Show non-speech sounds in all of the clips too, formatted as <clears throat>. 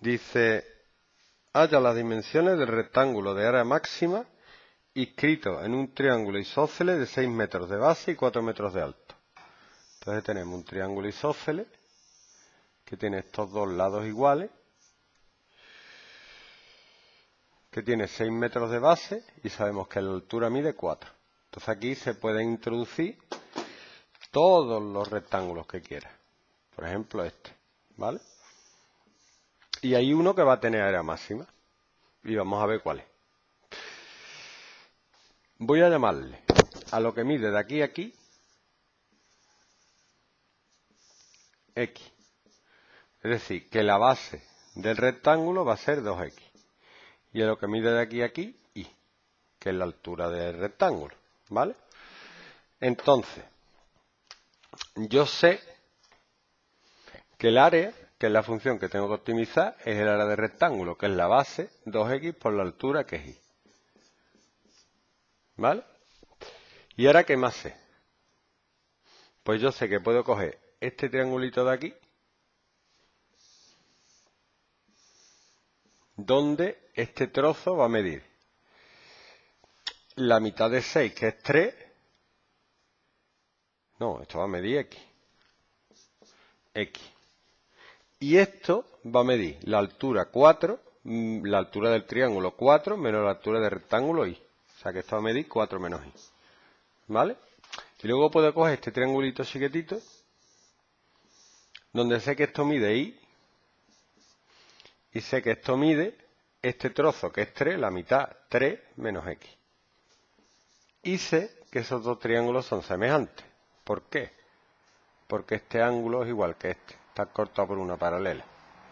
Dice, haya las dimensiones del rectángulo de área máxima inscrito en un triángulo isósceles de 6 metros de base y 4 metros de alto. Entonces tenemos un triángulo isósceles que tiene estos dos lados iguales, que tiene 6 metros de base y sabemos que la altura mide 4. Entonces aquí se pueden introducir todos los rectángulos que quiera. Por ejemplo este, ¿vale? Y hay uno que va a tener área máxima. Y vamos a ver cuál es. Voy a llamarle a lo que mide de aquí a aquí X. Es decir, que la base del rectángulo va a ser 2X. Y a lo que mide de aquí a aquí, Y, que es la altura del rectángulo. ¿Vale? Entonces, yo sé que el área, que es la función que tengo que optimizar, es el área de rectángulo, que es la base 2x por la altura que es y. ¿Vale? ¿Y ahora qué más sé? Pues yo sé que puedo coger este triangulito de aquí, donde este trozo va a medir la mitad de 6, que es 3, no, esto va a medir X. X. Y esto va a medir la altura 4, mm, la altura del triángulo 4 menos la altura del rectángulo Y. O sea que esto va a medir 4 menos Y. ¿Vale? Y luego puedo coger este triangulito chiquitito, donde sé que esto mide Y, y sé que esto mide este trozo que es 3, la mitad 3 menos X. Y sé que esos dos triángulos son semejantes. ¿Por qué? Porque este ángulo es igual que este. Cortado por una paralela,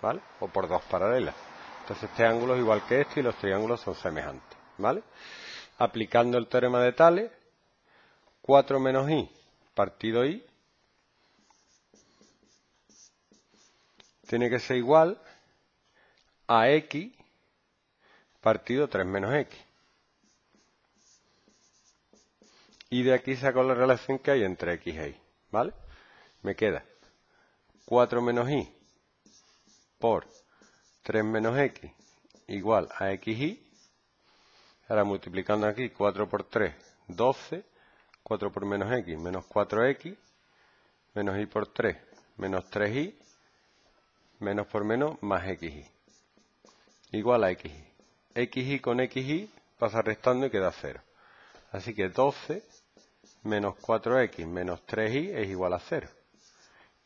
¿vale? O por dos paralelas. Entonces este ángulo es igual que este y los triángulos son semejantes, ¿vale? Aplicando el teorema de Tales, 4 menos i partido i tiene que ser igual a x partido 3 menos x. Y de aquí saco la relación que hay entre x e y. ¿Vale? Me queda 4 menos y por 3 menos x igual a xy. Ahora multiplicando aquí 4 por 3, 12. 4 por menos x, menos 4x. Menos y por 3, menos 3y. Menos por menos, más xy. Igual a xy. xy con xy pasa restando y queda 0. Así que 12 menos 4x menos 3y es igual a 0.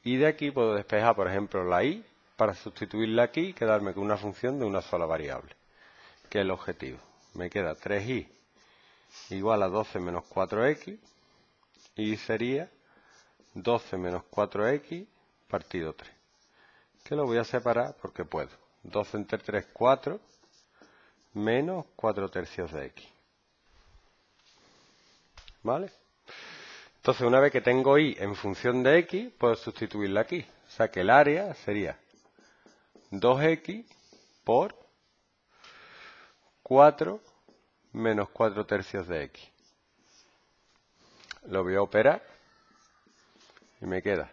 Y de aquí puedo despejar, por ejemplo, la y para sustituirla aquí y quedarme con una función de una sola variable, que es el objetivo. Me queda 3y igual a 12 menos 4x y sería 12 menos 4x partido 3. Que lo voy a separar porque puedo. 12 entre 3, 4 menos 4 tercios de x. ¿Vale? Entonces, una vez que tengo y en función de x, puedo sustituirla aquí. O sea que el área sería 2x por 4 menos 4 tercios de x. Lo voy a operar y me queda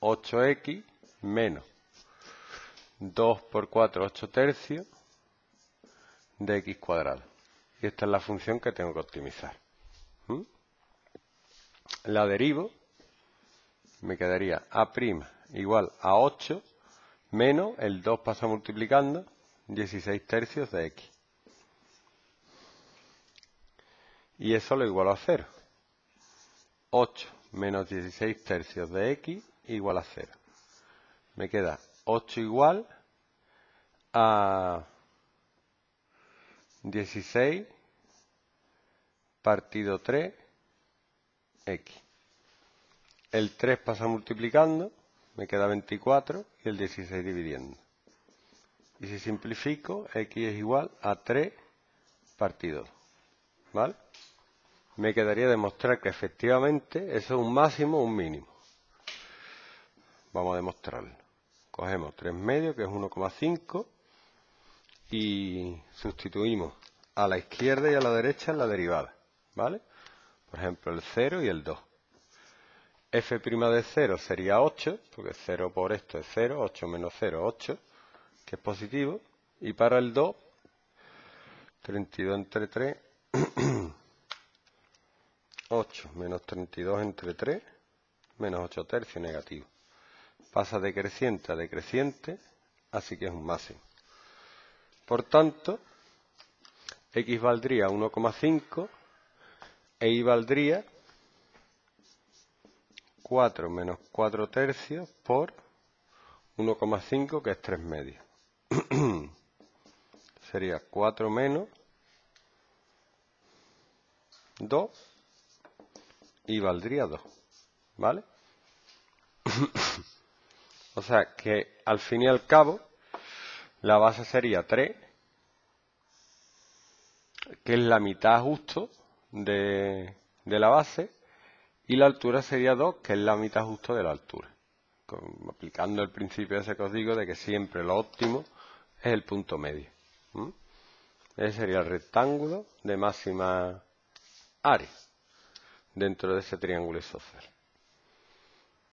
8x menos 2 por 4, 8 tercios de x cuadrado. Y esta es la función que tengo que optimizar. ¿Mm? La derivo, me quedaría a' igual a 8 menos el 2 pasa multiplicando 16 tercios de x. Y eso lo igualo a 0. 8 menos 16 tercios de x igual a 0. Me queda 8 igual a 16 partido 3 x. El 3 pasa multiplicando, me queda 24 y el 16 dividiendo. Y si simplifico, x es igual a 3 partido 2. ¿Vale? Me quedaría demostrar que efectivamente eso es un máximo o un mínimo. Vamos a demostrarlo. Cogemos 3 medios, que es 1,5, y sustituimos a la izquierda y a la derecha en la derivada. ¿Vale? Por ejemplo, el 0 y el 2. f' de 0 sería 8, porque 0 por esto es 0, 8 menos 0, 8, que es positivo, y para el 2, 32 entre 3, 8 <clears throat> menos 32 entre 3, menos 8 tercios negativo. Pasa de creciente a decreciente, así que es un máximo. Por tanto, x valdría 1,5 e y valdría 4 menos 4 tercios por 1,5 que es 3 medios. <clears throat> Sería 4 menos 2 y valdría 2. ¿Vale? <clears throat> o sea que al fin y al cabo la base sería 3, que es la mitad justo de, la base, y la altura sería 2, que es la mitad justo de la altura. aplicando el principio ese que os digo de que siempre lo óptimo es el punto medio. Ese sería el rectángulo de máxima área dentro de ese triángulo isósceles.